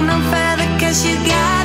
Não faça, cause you